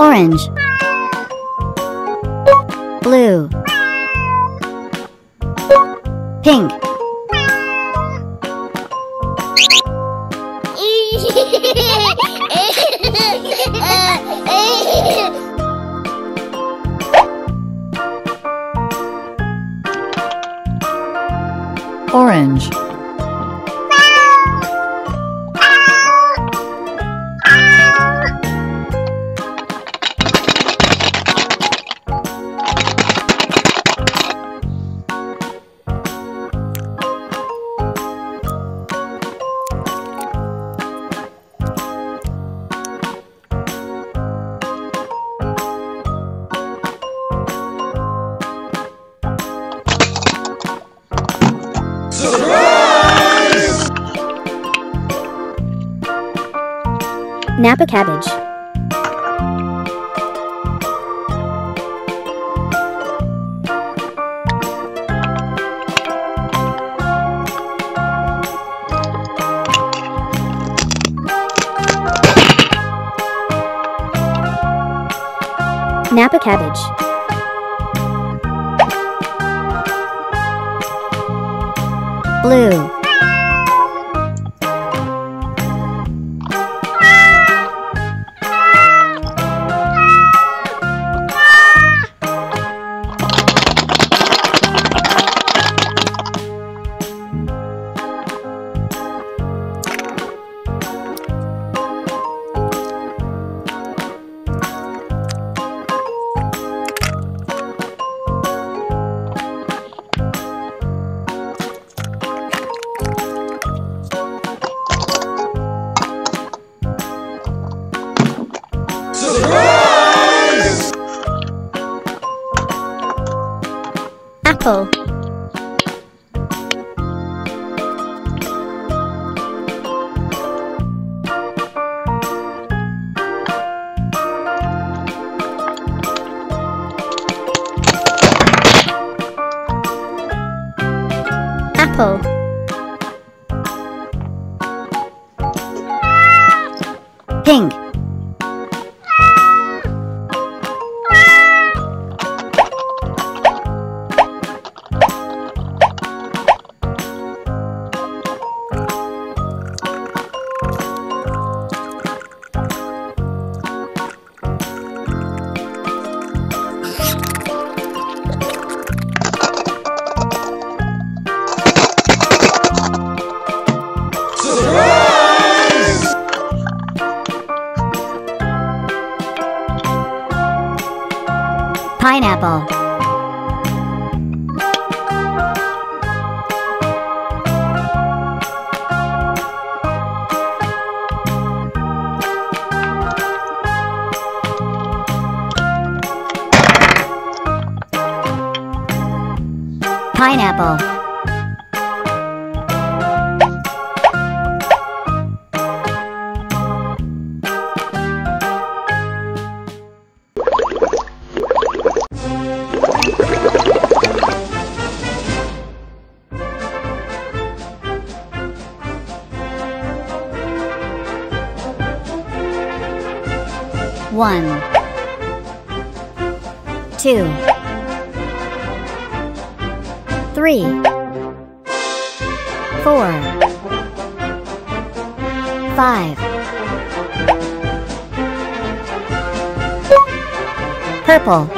Orange. Blue. Pink. Orange. Napa cabbage. Napa cabbage. Blue. Apple. Pink. Pineapple. Pineapple. One, two, three, four, five. Purple.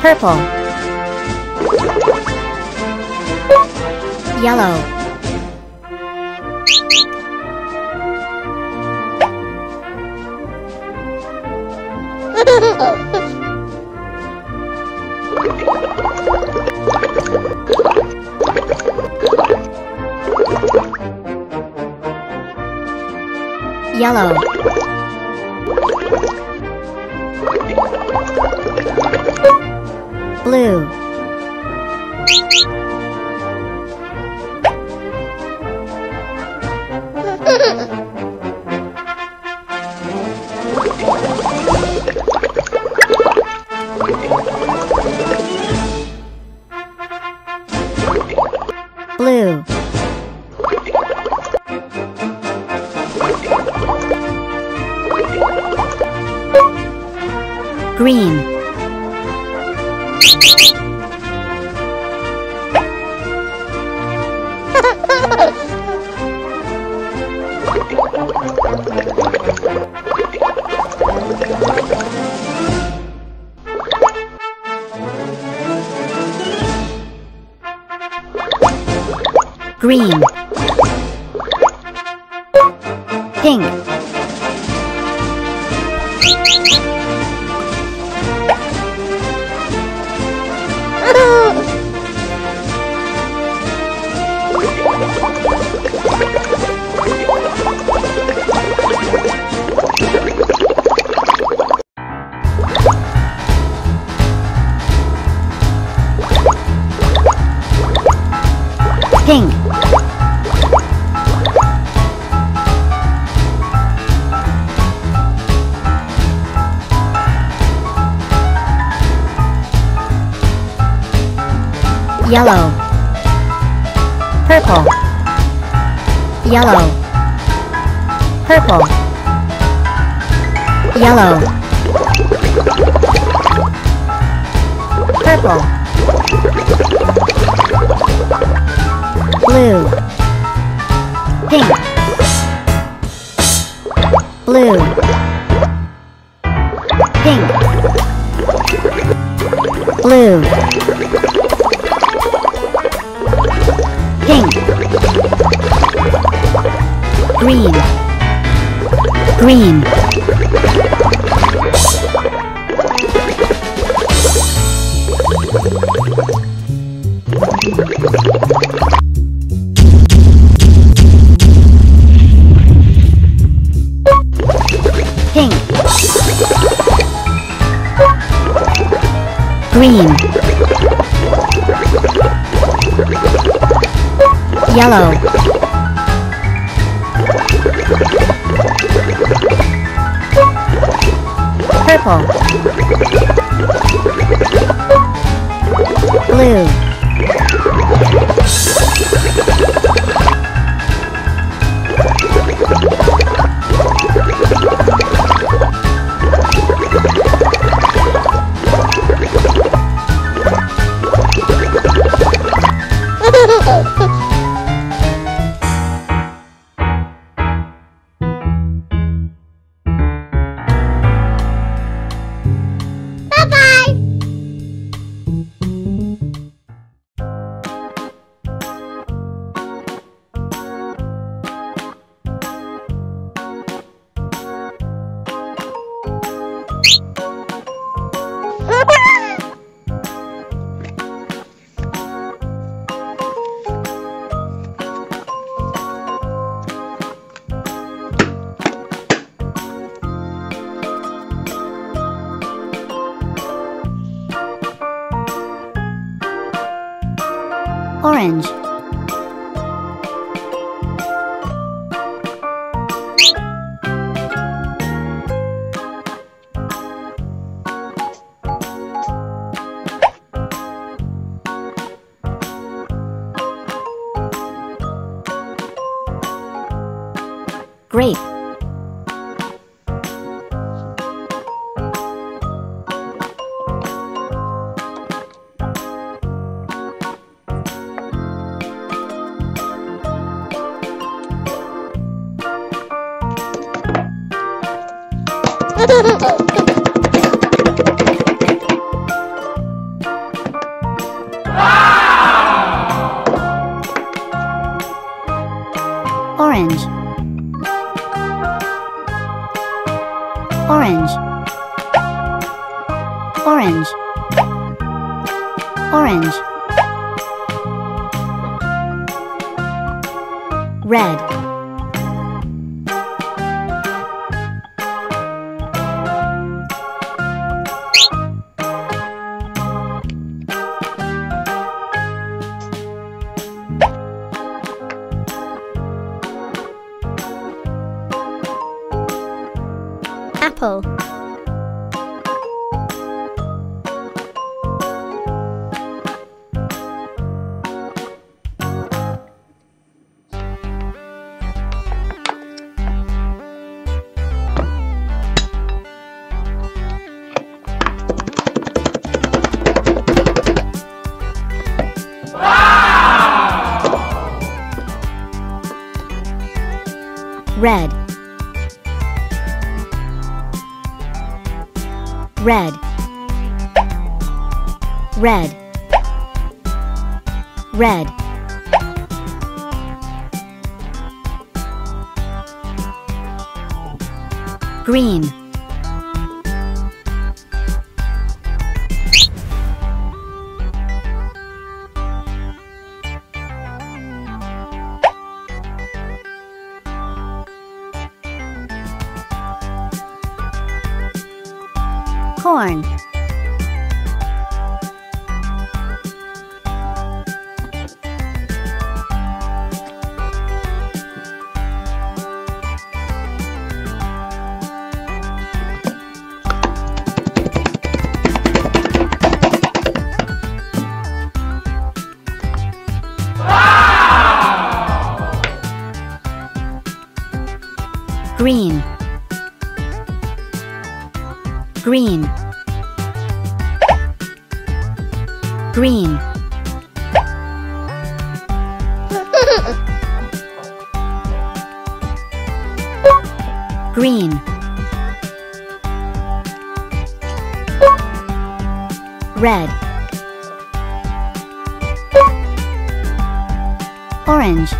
Purple. Yellow. Yellow. Blue. Green, green, pink, pink, yellow, purple, yellow, purple, yellow, purple, blue, pink, blue, pink, blue, pink, green, green, green, yellow, purple, blue, orange, grape, orange, orange, orange, orange, red, Red. Red. Red. Red. Green. Corn. Green. Green. green. green. Red. Orange.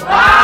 Wow!